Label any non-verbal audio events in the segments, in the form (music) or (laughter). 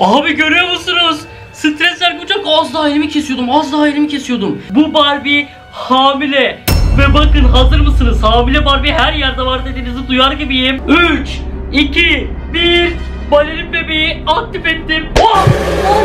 Abi görüyor musunuz? Stresler kucak az daha elimi kesiyordum. Az daha elimi kesiyordum. Bu Barbie hamile. Ve bakın hazır mısınız? Hamile Barbie her yerde var dediğinizi duyar gibiyim. 3, 2, 1. Balerin bebeği aktif ettim. Oh! Oh!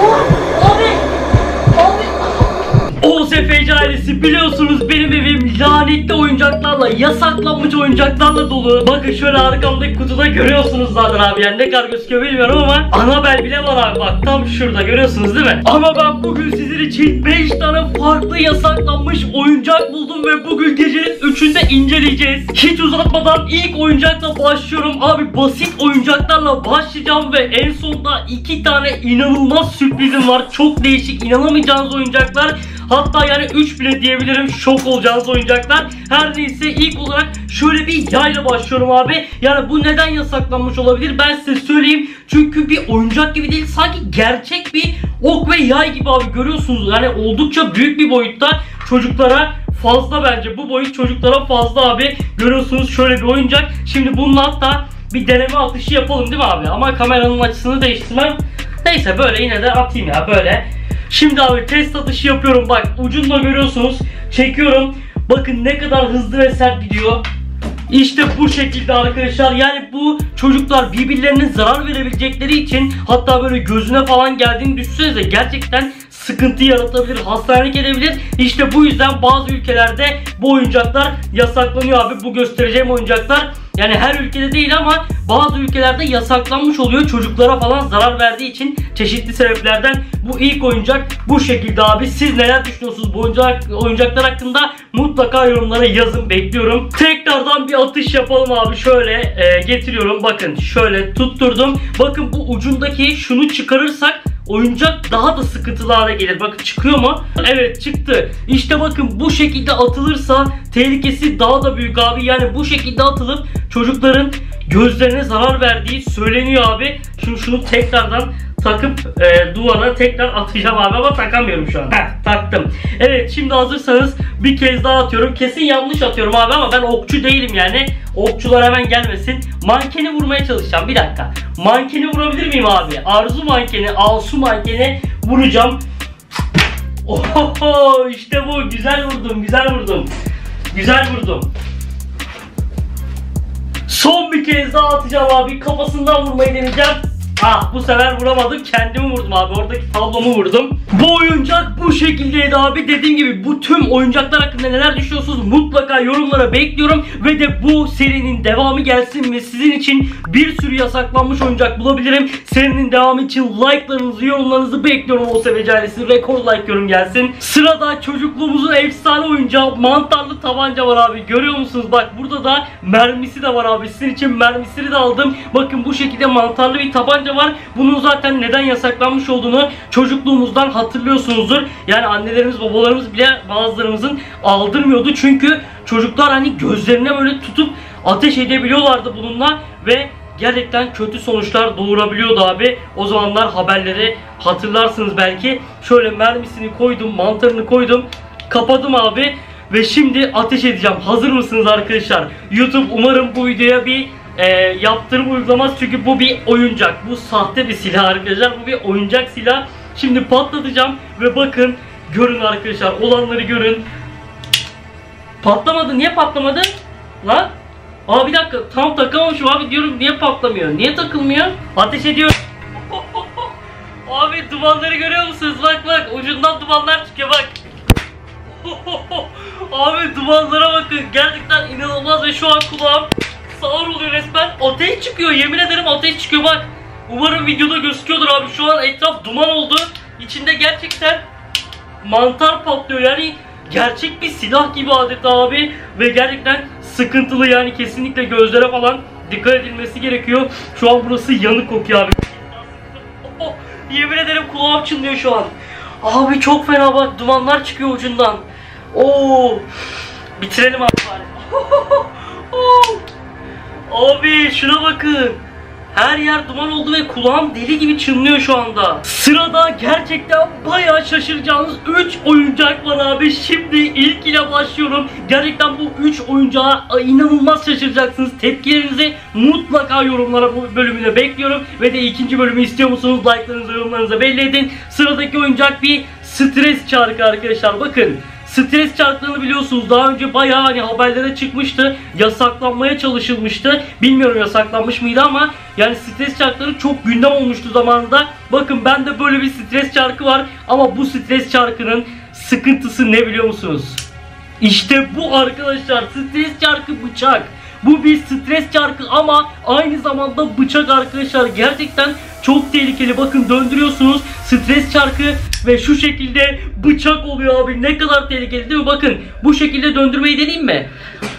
Oh! Abi! OSFC ailesi biliyorsunuz benim evim lanetli oyuncaklarla, yasaklanmış oyuncaklarla dolu. Bakın şöyle arkamdaki kutuda görüyorsunuz zaten abi yani ne kadar gözüküyor bilmiyorum ama Anabel bile var abi bak tam şurada görüyorsunuz değil mi? Ama ben bugün sizin için 5 tane farklı yasaklanmış oyuncak buldum ve bugün gecenin 3'ünde inceleyeceğiz. Hiç uzatmadan ilk oyuncakla başlıyorum. Abi basit oyuncaklarla başlayacağım ve en sonunda 2 tane inanılmaz sürprizim var. Çok değişik inanamayacağınız oyuncaklar. Hatta yani 3 bile diyebilirim şok olacağınız oyuncaklar. Her neyse ilk olarak şöyle bir yayla başlıyorum abi. Yani bu neden yasaklanmış olabilir ben size söyleyeyim. Çünkü bir oyuncak gibi değil sanki gerçek bir ok ve yay gibi abi görüyorsunuz. Yani oldukça büyük bir boyutta çocuklara fazla bence. Bu boyut çocuklara fazla abi. Görüyorsunuz şöyle bir oyuncak. Şimdi bunun hatta bir deneme atışı yapalım değil mi abi? Ama kameranın açısını değiştirmem. Neyse böyle yine de atayım ya böyle. Şimdi abi test atışı yapıyorum. Bak ucunda görüyorsunuz. Çekiyorum. Bakın ne kadar hızlı ve sert gidiyor. İşte bu şekilde arkadaşlar yani bu çocuklar birbirlerine zarar verebilecekleri için hatta böyle gözüne falan geldiğini düşünsenize gerçekten sıkıntı yaratabilir, hastanelik edebilir. İşte bu yüzden bazı ülkelerde bu oyuncaklar yasaklanıyor abi. Bu göstereceğim oyuncaklar yani her ülkede değil ama bazı ülkelerde yasaklanmış oluyor. Çocuklara falan zarar verdiği için çeşitli sebeplerden bu ilk oyuncak bu şekilde abi. Siz neler düşünüyorsunuz bu oyuncak, oyuncaklar hakkında? Mutlaka yorumlara yazın bekliyorum. Tekrardan bir atış yapalım abi. Şöyle e, getiriyorum. Bakın şöyle tutturdum. Bakın bu ucundaki şunu çıkarırsak oyuncak daha da sıkıntılı hale gelir. Bakın çıkıyor mu? Evet çıktı. İşte bakın bu şekilde atılırsa tehlikesi daha da büyük abi. Yani bu şekilde atılıp çocukların gözlerine zarar verdiği söyleniyor abi. Şimdi şunu tekrardan takıp e, duvara tekrar atacağım abi ama takamıyorum şu an. Heh, taktım. Evet şimdi hazırsanız bir kez daha atıyorum. Kesin yanlış atıyorum abi ama ben okçu değilim yani. Okçular hemen gelmesin. Mankeni vurmaya çalışacağım. Bir dakika. Mankeni vurabilir miyim abi? Arzu mankeni, Asu mankeni vuracağım. Oho işte bu. Güzel vurdum, güzel vurdum. Güzel vurdum. Son bir kez daha atacağım abi. Kafasından vurmayı deneyeceğim. Ah bu sefer vuramadım. Kendimi vurdum abi. Oradaki tablomu vurdum. Bu oyuncak bu şekildeydi abi. Dediğim gibi bu tüm oyuncaklar hakkında neler düşünüyorsunuz? Mutlaka yorumlara bekliyorum. Ve de bu serinin devamı gelsin ve sizin için bir sürü yasaklanmış oyuncak bulabilirim. Serinin devamı için like'larınızı, yorumlarınızı bekliyorum o seveci ailesi. Rekor like yorum gelsin. Sırada çocukluğumuzun efsane oyuncağı mantarlı tabanca var abi. Görüyor musunuz? Bak burada da mermisi de var abi. Sizin için mermisini de aldım. Bakın bu şekilde mantarlı bir tabanca var. Bunun zaten neden yasaklanmış olduğunu çocukluğumuzdan hatırlıyorsunuzdur. Yani annelerimiz babalarımız bile bazılarımızın aldırmıyordu. Çünkü çocuklar hani gözlerine böyle tutup ateş edebiliyorlardı bununla ve gerçekten kötü sonuçlar doğurabiliyordu abi. O zamanlar haberleri hatırlarsınız belki. Şöyle mermisini koydum, mantarını koydum. Kapadım abi ve şimdi ateş edeceğim. Hazır mısınız arkadaşlar? YouTube umarım bu videoya bir e, yaptırım uygulamaz çünkü bu bir oyuncak. Bu sahte bir silah arkadaşlar. Bu bir oyuncak silah. Şimdi patlatacağım ve bakın görün arkadaşlar olanları görün. Patlamadı. Niye patlamadı? Lan? Aa bir dakika tam takamamışım abi diyorum niye patlamıyor? Niye takılmıyor? Ateş ediyor. (laughs) abi dumanları görüyor musunuz? Bak bak ucundan dumanlar çıkıyor bak. (laughs) abi dumanlara bakın gerçekten inanılmaz ve şu an kulağım sağır oluyor resmen. Ateş çıkıyor yemin ederim ateş çıkıyor bak. Umarım videoda gözüküyordur abi şu an etraf duman oldu. İçinde gerçekten mantar patlıyor yani gerçek bir silah gibi adeta abi ve gerçekten sıkıntılı yani kesinlikle gözlere falan dikkat edilmesi gerekiyor. Şu an burası yanık kokuyor abi. Oh, yemin ederim kulağım çınlıyor şu an. Abi çok fena bak dumanlar çıkıyor ucundan. Oo. Bitirelim abi bari. (laughs) Abi şuna bakın. Her yer duman oldu ve kulağım deli gibi çınlıyor şu anda. Sırada gerçekten bayağı şaşıracağınız 3 oyuncak var abi. Şimdi ilk ile başlıyorum. Gerçekten bu 3 oyuncağa inanılmaz şaşıracaksınız. Tepkilerinizi mutlaka yorumlara bu bölümüne bekliyorum. Ve de ikinci bölümü istiyor musunuz? Like'larınızı yorumlarınızı belli edin. Sıradaki oyuncak bir stres çarkı arkadaşlar. Bakın Stres çarklarını biliyorsunuz daha önce bayağı hani haberlere çıkmıştı. Yasaklanmaya çalışılmıştı. Bilmiyorum yasaklanmış mıydı ama yani stres çarkları çok gündem olmuştu zamanında. Bakın bende böyle bir stres çarkı var ama bu stres çarkının sıkıntısı ne biliyor musunuz? İşte bu arkadaşlar stres çarkı bıçak. Bu bir stres çarkı ama aynı zamanda bıçak arkadaşlar. Gerçekten çok tehlikeli. Bakın döndürüyorsunuz stres çarkı ve şu şekilde bıçak oluyor abi. Ne kadar tehlikeli değil mi? Bakın bu şekilde döndürmeyi deneyeyim mi?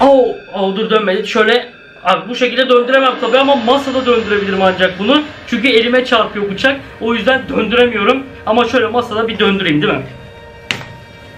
Oh, oh dur dönmedi. Şöyle Abi bu şekilde döndüremem tabi ama masada döndürebilirim ancak bunu. Çünkü elime çarpıyor bıçak. O yüzden döndüremiyorum. Ama şöyle masada bir döndüreyim değil mi?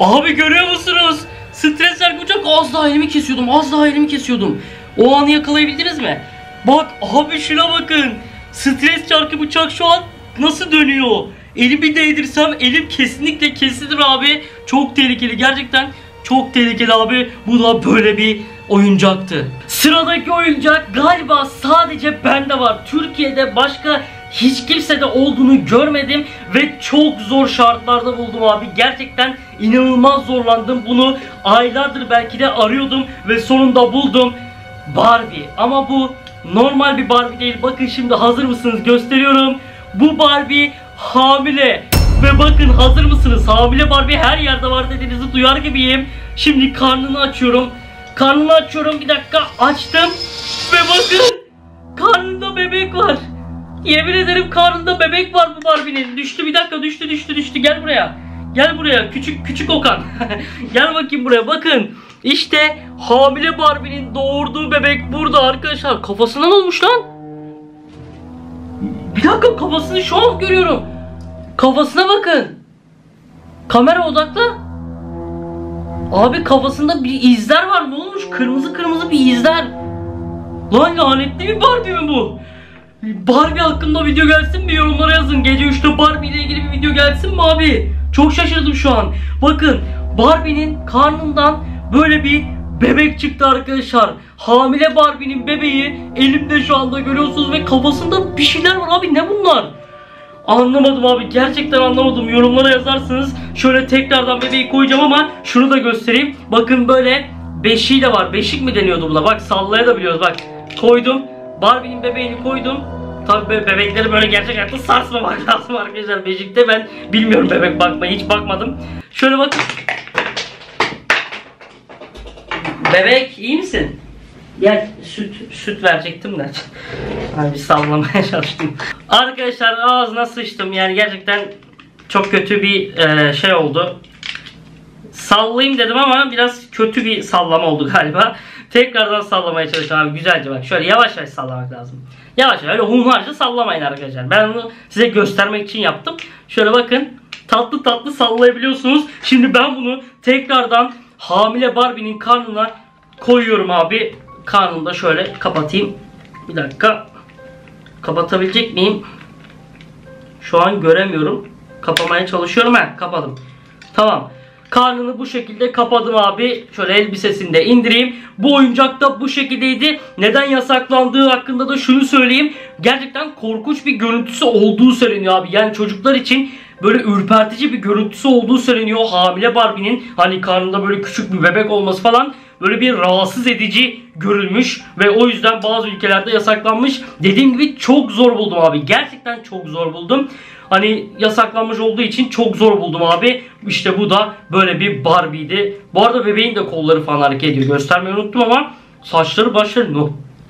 Abi görüyor musunuz? Stres çarkı bıçak az daha elimi kesiyordum. Az daha elimi kesiyordum. O anı yakalayabildiniz mi? Bak abi şuna bakın. Stres çarkı bıçak şu an nasıl dönüyor? Elimi değdirsem elim kesinlikle kesilir abi. Çok tehlikeli gerçekten çok tehlikeli abi. Bu da böyle bir oyuncaktı. Sıradaki oyuncak galiba sadece bende var. Türkiye'de başka hiç kimsede olduğunu görmedim ve çok zor şartlarda buldum abi. Gerçekten inanılmaz zorlandım. Bunu aylardır belki de arıyordum ve sonunda buldum. Barbie ama bu normal bir Barbie değil. Bakın şimdi hazır mısınız gösteriyorum. Bu Barbie hamile. Ve bakın hazır mısınız? Hamile Barbie her yerde var dediğinizi duyar gibiyim. Şimdi karnını açıyorum. Karnını açıyorum bir dakika açtım. Ve bakın karnında bebek var. Yemin ederim karnında bebek var bu Barbie'nin. Düştü bir dakika düştü düştü düştü gel buraya. Gel buraya küçük küçük Okan. (laughs) gel bakayım buraya bakın. İşte hamile Barbie'nin doğurduğu bebek burada arkadaşlar. Kafasına ne olmuş lan? Bir dakika kafasını an görüyorum. Kafasına bakın. Kamera odakla. Abi kafasında bir izler var. Ne olmuş? Kırmızı kırmızı bir izler. Lan lanetli bir Barbie mi bu? Barbie hakkında video gelsin mi? Yorumlara yazın. Gece 3'te Barbie ile ilgili bir video gelsin mi abi? Çok şaşırdım şu an. Bakın Barbie'nin karnından böyle bir bebek çıktı arkadaşlar. Hamile Barbie'nin bebeği elimde şu anda görüyorsunuz ve kafasında bir şeyler var abi. Ne bunlar? Anlamadım abi. Gerçekten anlamadım. Yorumlara yazarsınız. Şöyle tekrardan bebeği koyacağım ama şunu da göstereyim. Bakın böyle beşiği de var. Beşik mi deniyordu buna? Bak sallaya da biliyoruz. Bak koydum. Barbie'nin bebeğini koydum. Tabii be bebekleri böyle gerçek hayatta sarsmamak (laughs) lazım arkadaşlar. Beşikte ben bilmiyorum bebek bakmayı. Hiç bakmadım. Şöyle bakın Bebek iyi misin? Gel süt süt verecektim de. Bir sallamaya (laughs) çalıştım. Arkadaşlar ağzına sıçtım yani gerçekten çok kötü bir e, şey oldu. Sallayayım dedim ama biraz kötü bir sallama oldu galiba. (laughs) Tekrardan sallamaya çalışacağım abi güzelce bak şöyle yavaş yavaş sallamak lazım. Yavaş yavaş öyle hunharca sallamayın arkadaşlar. Ben bunu size göstermek için yaptım. Şöyle bakın tatlı tatlı sallayabiliyorsunuz. Şimdi ben bunu tekrardan hamile Barbie'nin karnına koyuyorum abi. Karnını da şöyle kapatayım. Bir dakika. Kapatabilecek miyim? Şu an göremiyorum. Kapamaya çalışıyorum. He kapadım. Tamam. Karnını bu şekilde kapadım abi. Şöyle elbisesini de indireyim. Bu oyuncak da bu şekildeydi. Neden yasaklandığı hakkında da şunu söyleyeyim. Gerçekten korkunç bir görüntüsü olduğu söyleniyor abi. Yani çocuklar için böyle ürpertici bir görüntüsü olduğu söyleniyor. Hamile Barbie'nin hani karnında böyle küçük bir bebek olması falan böyle bir rahatsız edici görülmüş ve o yüzden bazı ülkelerde yasaklanmış. Dediğim gibi çok zor buldum abi. Gerçekten çok zor buldum. Hani yasaklanmış olduğu için çok zor buldum abi. İşte bu da böyle bir Barbie'ydi. Bu arada bebeğin de kolları falan hareket ediyor. Göstermeyi unuttum ama saçları başları ne,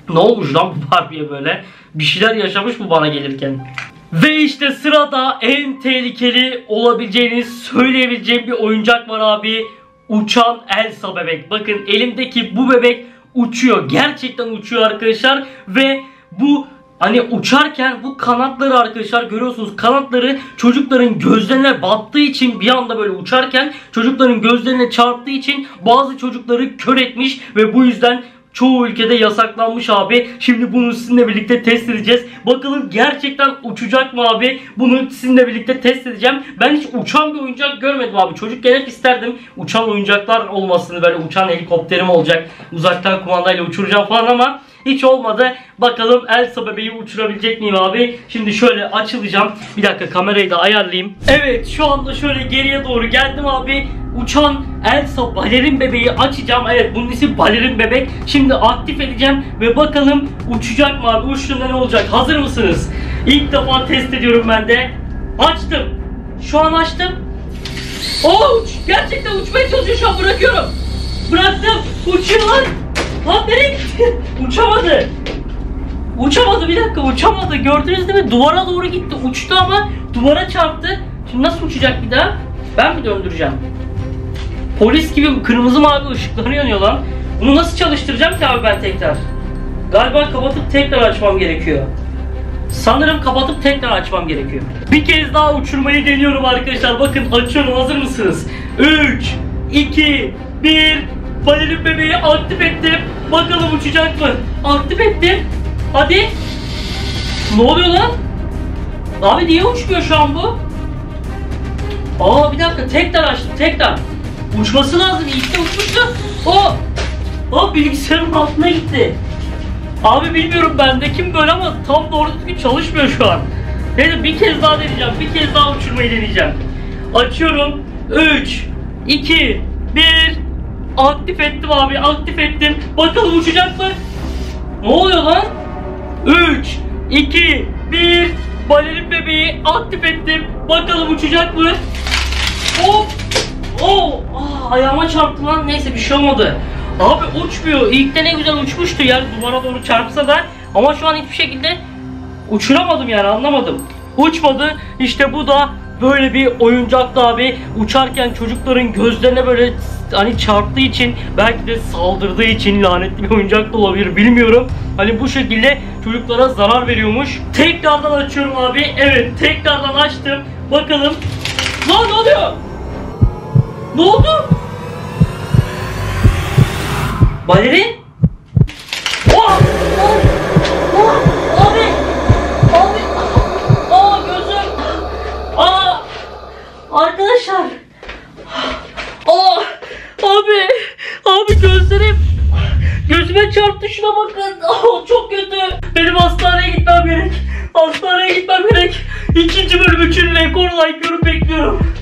ne olmuş lan bu Barbie'ye böyle? Bir şeyler yaşamış mı bana gelirken? Ve işte sırada en tehlikeli olabileceğiniz söyleyebileceğim bir oyuncak var abi. Uçan Elsa bebek. Bakın elimdeki bu bebek uçuyor. Gerçekten uçuyor arkadaşlar. Ve bu Hani uçarken bu kanatları arkadaşlar görüyorsunuz kanatları çocukların gözlerine battığı için bir anda böyle uçarken çocukların gözlerine çarptığı için bazı çocukları kör etmiş ve bu yüzden çoğu ülkede yasaklanmış abi. Şimdi bunu sizinle birlikte test edeceğiz. Bakalım gerçekten uçacak mı abi? Bunu sizinle birlikte test edeceğim. Ben hiç uçan bir oyuncak görmedim abi. Çocukken hep isterdim uçan oyuncaklar olmasını. Böyle uçan helikopterim olacak. Uzaktan kumandayla uçuracağım falan ama hiç olmadı. Bakalım Elsa bebeği uçurabilecek miyim abi? Şimdi şöyle açılacağım. Bir dakika kamerayı da ayarlayayım. Evet şu anda şöyle geriye doğru geldim abi. Uçan Elsa balerin bebeği açacağım. Evet bunun ismi balerin bebek. Şimdi aktif edeceğim ve bakalım uçacak mı abi? Uçtuğunda ne olacak? Hazır mısınız? İlk defa test ediyorum ben de. Açtım. Şu an açtım. Oo uç. Gerçekten uçmaya çalışıyor şu an bırakıyorum. Bıraktım. Uçuyor lan. Lan nereye gitti? Uçamadı. Uçamadı bir dakika uçamadı. Gördünüz değil mi? Duvara doğru gitti. Uçtu ama duvara çarptı. Şimdi nasıl uçacak bir daha? Ben mi döndüreceğim? Polis gibi kırmızı mavi ışıkları yanıyor lan. Bunu nasıl çalıştıracağım ki abi ben tekrar? Galiba kapatıp tekrar açmam gerekiyor. Sanırım kapatıp tekrar açmam gerekiyor. Bir kez daha uçurmayı deniyorum arkadaşlar. Bakın açıyorum hazır mısınız? 3, 2, 1 Balerin bebeği aktif ettim. Bakalım uçacak mı? Aktif ettim. Hadi. Ne oluyor lan? Abi niye uçmuyor şu an bu? Aa bir dakika tekrar açtım tekrar. Uçması lazım. İlk de uçmuştu. O. O bilgisayarın altına gitti. Abi bilmiyorum bendeki mi böyle ama tam doğru düzgün çalışmıyor şu an. Neyse bir kez daha deneyeceğim. Bir kez daha uçurmayı deneyeceğim. Açıyorum. 3, 2, 1. Aktif ettim abi. Aktif ettim. Bakalım uçacak mı? Ne oluyor lan? 3, 2, 1. Balerin bebeği aktif ettim. Bakalım uçacak mı? Hop. Oh, ah, ayağıma çarptı lan. Neyse bir şey olmadı. Abi uçmuyor. İlk de ne güzel uçmuştu yani duvara doğru çarpsa da. Ama şu an hiçbir şekilde uçuramadım yani anlamadım. Uçmadı. İşte bu da böyle bir oyuncaktı abi. Uçarken çocukların gözlerine böyle hani çarptığı için belki de saldırdığı için lanetli bir oyuncak da olabilir bilmiyorum. Hani bu şekilde çocuklara zarar veriyormuş. Tekrardan açıyorum abi. Evet tekrardan açtım. Bakalım. Lan ne oluyor? Ne oldu? Balerin? Oh! Oh! Oh! Abi! Abi! Aa gözüm! Aa! Arkadaşlar! Abi! Abi gözlerim! Gözüme çarptı şuna bakın. (laughs) Oh, çok kötü. Benim hastaneye gitmem gerek. Hastaneye gitmem gerek. İkinci bölüm için rekor like yorum bekliyorum.